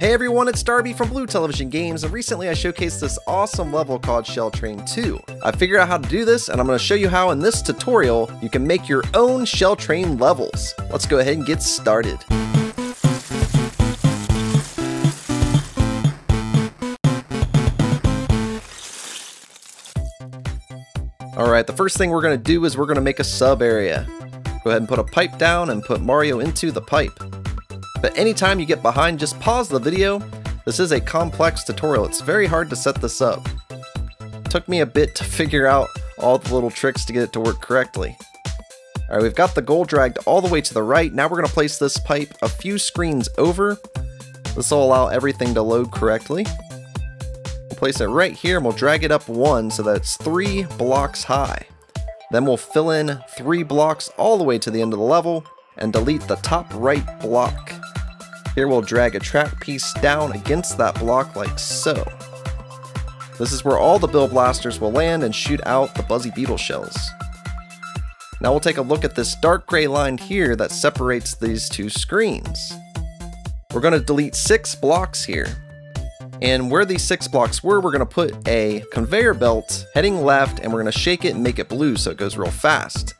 Hey everyone, it's Darby from Blue Television Games, and recently I showcased this awesome level called Shell Train 2. I figured out how to do this, and I'm going to show you how in this tutorial you can make your own Shell Train levels. Let's go ahead and get started. Alright, the first thing we're going to do is we're going to make a sub area. Go ahead and put a pipe down and put Mario into the pipe. But anytime you get behind, just pause the video. This is a complex tutorial. It's very hard to set this up. It took me a bit to figure out all the little tricks to get it to work correctly. Alright, we've got the goal dragged all the way to the right. Now we're going to place this pipe a few screens over. This will allow everything to load correctly. We'll place it right here and we'll drag it up one so that it's three blocks high. Then we'll fill in three blocks all the way to the end of the level and delete the top right block. Here we'll drag a track piece down against that block like so. This is where all the Bill Blasters will land and shoot out the Buzzy Beetle shells. Now we'll take a look at this dark gray line here that separates these two screens. We're going to delete six blocks here. And where these six blocks were, we're going to put a conveyor belt heading left and we're going to shake it and make it blue so it goes real fast.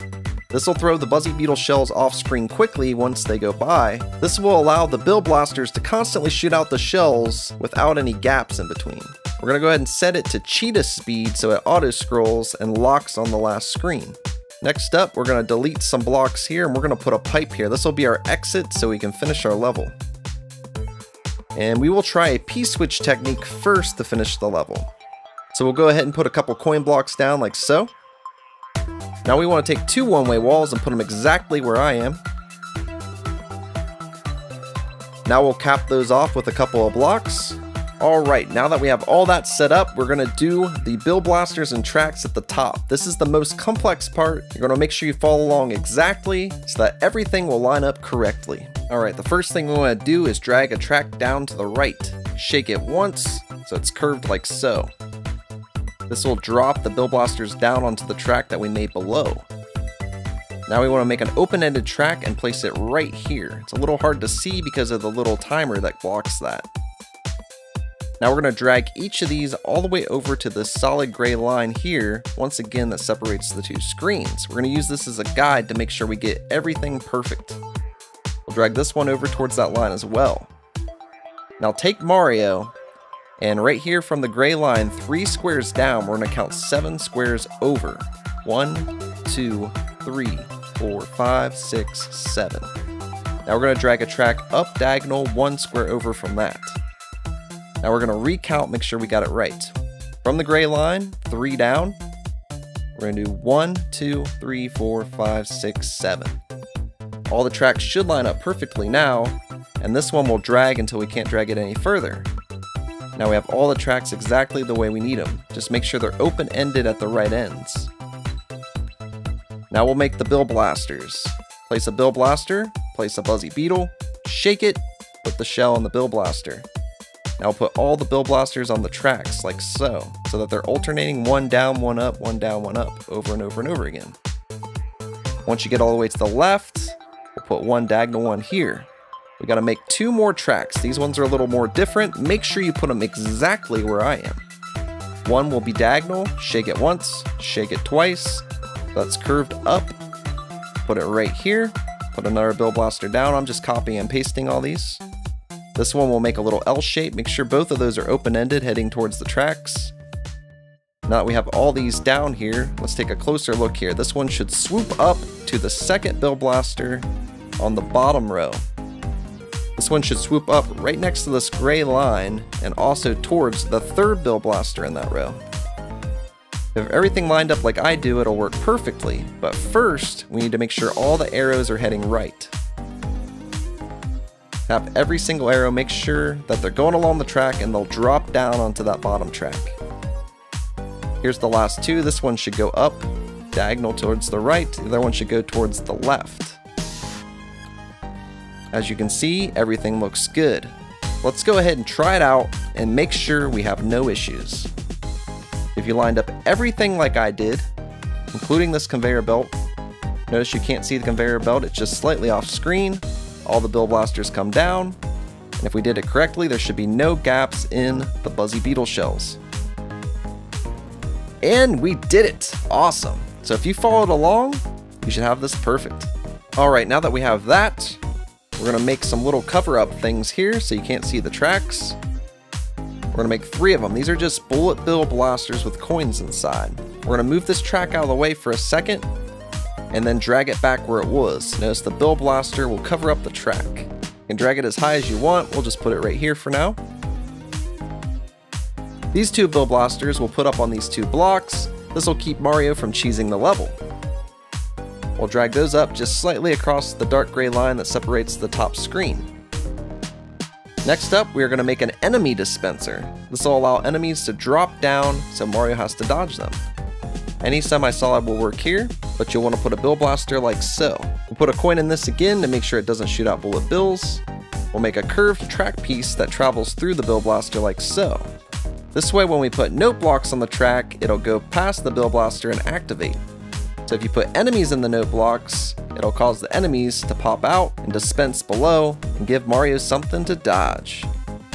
This will throw the Buzzy Beetle shells off screen quickly once they go by. This will allow the Bill Blasters to constantly shoot out the shells without any gaps in between. We're going to go ahead and set it to cheetah speed so it auto scrolls and locks on the last screen. Next up, we're going to delete some blocks here and we're going to put a pipe here. This will be our exit so we can finish our level. And we will try a P-switch technique first to finish the level. So we'll go ahead and put a couple coin blocks down like so. Now we want to take two one-way walls and put them exactly where I am. Now we'll cap those off with a couple of blocks. Alright, now that we have all that set up, we're going to do the Bill Blasters and tracks at the top. This is the most complex part. You're going to make sure you follow along exactly so that everything will line up correctly. Alright, the first thing we want to do is drag a track down to the right. Shake it once so it's curved like so. This will drop the Bill Blasters down onto the track that we made below. Now we want to make an open-ended track and place it right here. It's a little hard to see because of the little timer that blocks that. Now we're going to drag each of these all the way over to this solid gray line here, once again that separates the two screens. We're going to use this as a guide to make sure we get everything perfect. We'll drag this one over towards that line as well. Now take Mario and right here from the gray line, three squares down, we're gonna count seven squares over. One, two, three, four, five, six, seven. Now we're gonna drag a track up diagonal one square over from that. Now we're gonna recount, make sure we got it right. From the gray line, three down, we're gonna do one, two, three, four, five, six, seven. All the tracks should line up perfectly now, and this one will drag until we can't drag it any further. Now we have all the tracks exactly the way we need them. Just make sure they're open-ended at the right ends. Now we'll make the Bill Blasters. Place a Bill Blaster, place a Buzzy Beetle, shake it, put the shell on the Bill Blaster. Now put all the Bill Blasters on the tracks, like so, so that they're alternating one down, one up, one down, one up, over and over and over again. Once you get all the way to the left, we'll put one diagonal one here. We gotta make two more tracks. These ones are a little more different. Make sure you put them exactly where I am. One will be diagonal, shake it once, shake it twice. That's curved up. Put it right here. Put another Bill Blaster down. I'm just copying and pasting all these. This one will make a little L shape. Make sure both of those are open-ended heading towards the tracks. Now that we have all these down here, let's take a closer look here. This one should swoop up to the second Bill Blaster on the bottom row. This one should swoop up right next to this gray line and also towards the third Bill Blaster in that row. If everything lined up like I do, it'll work perfectly, but first we need to make sure all the arrows are heading right. Tap every single arrow, make sure that they're going along the track and they'll drop down onto that bottom track. Here's the last two, this one should go up, diagonal towards the right, the other one should go towards the left. As you can see, everything looks good. Let's go ahead and try it out and make sure we have no issues. If you lined up everything like I did, including this conveyor belt, notice you can't see the conveyor belt, it's just slightly off screen. All the Bill Blasters come down. And if we did it correctly, there should be no gaps in the Buzzy Beetle shells. And we did it! Awesome! So if you followed along, you should have this perfect. Alright, now that we have that, we're to make some little cover-up things here so you can't see the tracks. We're to make three of them. These are just bullet bill blasters with coins inside. We're to move this track out of the way for a second and then drag it back where it was. Notice the bill blaster will cover up the track. You can drag it as high as you want. We'll just put it right here for now. These two bill blasters will put up on these two blocks. This will keep Mario from cheesing the level. We'll drag those up just slightly across the dark gray line that separates the top screen. Next up, we are going to make an enemy dispenser. This will allow enemies to drop down so Mario has to dodge them. Any semi-solid will work here, but you'll want to put a bill blaster like so. We'll put a coin in this again to make sure it doesn't shoot out bullet bills. We'll make a curved track piece that travels through the bill blaster like so. This way when we put note blocks on the track, it'll go past the bill blaster and activate. So if you put enemies in the note blocks, it'll cause the enemies to pop out and dispense below and give Mario something to dodge.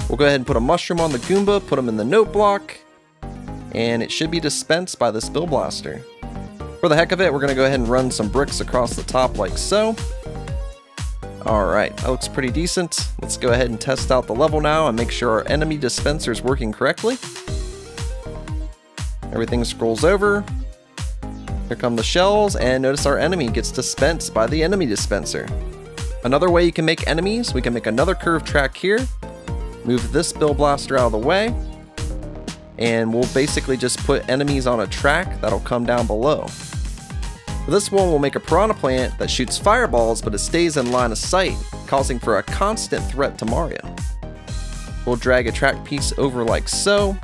We'll go ahead and put a mushroom on the Goomba, put him in the note block, and it should be dispensed by this Bill Blaster. For the heck of it, we're going to go ahead and run some bricks across the top like so. Alright, that looks pretty decent. Let's go ahead and test out the level now and make sure our enemy dispenser is working correctly. Everything scrolls over. Here come the shells, and notice our enemy gets dispensed by the enemy dispenser. Another way you can make enemies, we can make another curved track here, move this Bill Blaster out of the way, and we'll basically just put enemies on a track that'll come down below. For this one, we'll make a Piranha Plant that shoots fireballs, but it stays in line of sight, causing for a constant threat to Mario. We'll drag a track piece over like so,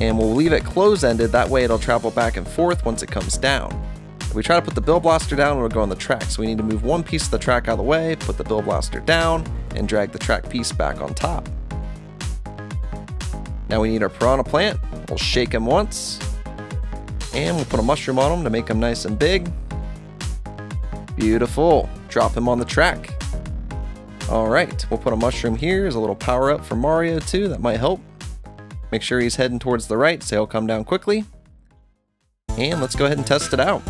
and we'll leave it close-ended, that way it'll travel back and forth once it comes down. If we try to put the Bill Blaster down, it'll go on the track, so we need to move one piece of the track out of the way, put the Bill Blaster down, and drag the track piece back on top. Now we need our Piranha Plant, We'll shake him once. And we'll put a mushroom on him to make him nice and big. Beautiful. Drop him on the track. Alright, we'll put a mushroom here as a little power up for Mario too, that might help. Make sure he's heading towards the right so he'll come down quickly. And let's go ahead and test it out.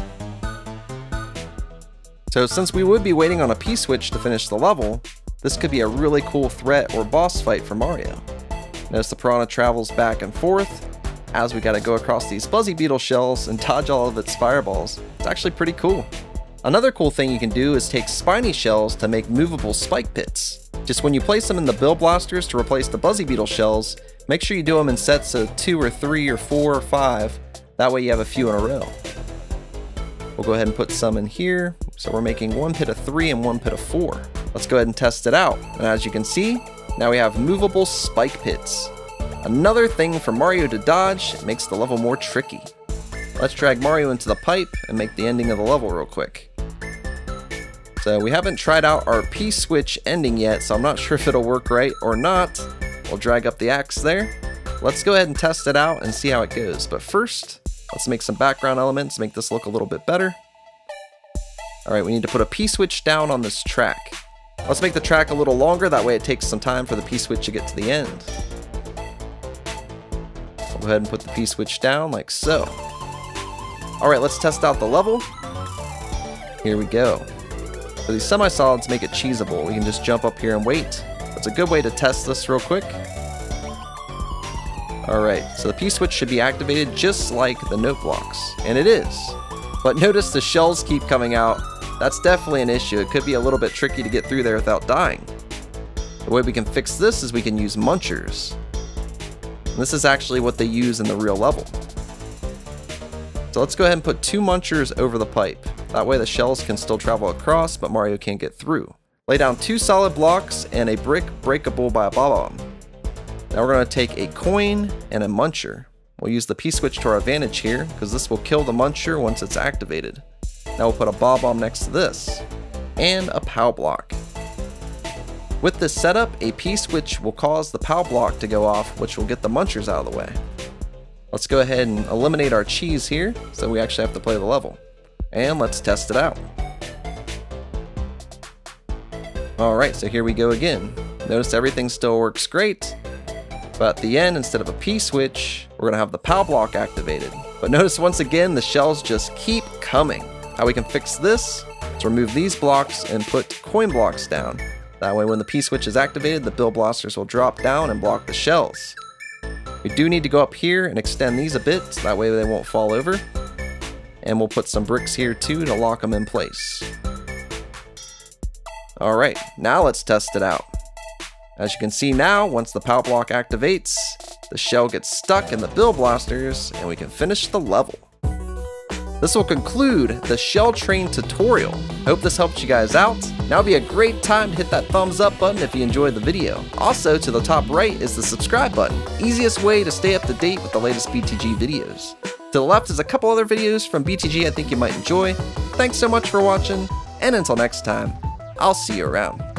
So since we would be waiting on a P-switch to finish the level, this could be a really cool threat or boss fight for Mario. Notice the piranha travels back and forth, as we gotta go across these Buzzy Beetle shells and dodge all of its fireballs. It's actually pretty cool. Another cool thing you can do is take spiny shells to make movable spike pits. Just when you place them in the Bill Blasters to replace the Buzzy Beetle shells, make sure you do them in sets of 2 or 3 or 4 or 5, that way you have a few in a row. We'll go ahead and put some in here, so we're making one pit of 3 and one pit of 4. Let's go ahead and test it out, and as you can see, now we have movable spike pits. Another thing for Mario to dodge it makes the level more tricky. Let's drag Mario into the pipe and make the ending of the level real quick. So we haven't tried out our P-switch ending yet, so I'm not sure if it'll work right or not. We'll drag up the axe there. Let's go ahead and test it out and see how it goes. But first, let's make some background elements, make this look a little bit better. Alright, we need to put a P-switch down on this track. Let's make the track a little longer, that way it takes some time for the P-switch to get to the end. I'll go ahead and put the P-switch down like so. Alright, let's test out the level. Here we go. So these semi-solids make it cheesable. We can just jump up here and wait. That's a good way to test this real quick. Alright, so the P-switch should be activated just like the note blocks. And it is. But notice the shells keep coming out. That's definitely an issue. It could be a little bit tricky to get through there without dying. The way we can fix this is we can use munchers. And this is actually what they use in the real level. So let's go ahead and put two munchers over the pipe. That way the shells can still travel across, but Mario can't get through. Lay down two solid blocks and a brick breakable by a bomb. Now we're going to take a coin and a muncher. We'll use the P-switch to our advantage here, because this will kill the muncher once it's activated. Now we'll put a Bob-omb next to this, and a POW block. With this setup, a P-switch will cause the POW block to go off, which will get the munchers out of the way. Let's go ahead and eliminate our cheese here, so we actually have to play the level. And let's test it out. Alright, so here we go again. Notice everything still works great. But at the end, instead of a P-switch, we're gonna have the POW block activated. But notice once again, the shells just keep coming. How we can fix this is remove these blocks and put coin blocks down. That way when the P-switch is activated, the bill blasters will drop down and block the shells. We do need to go up here and extend these a bit, so that way they won't fall over. And we'll put some bricks here too to lock them in place. Alright, now let's test it out. As you can see now, once the POW block activates, the shell gets stuck in the bill blasters and we can finish the level. This will conclude the Shell Train tutorial. Hope this helped you guys out. Now would be a great time to hit that thumbs up button if you enjoyed the video. Also, to the top right is the subscribe button. Easiest way to stay up to date with the latest BTG videos. To the left is a couple other videos from BTG I think you might enjoy. Thanks so much for watching, and until next time, I'll see you around.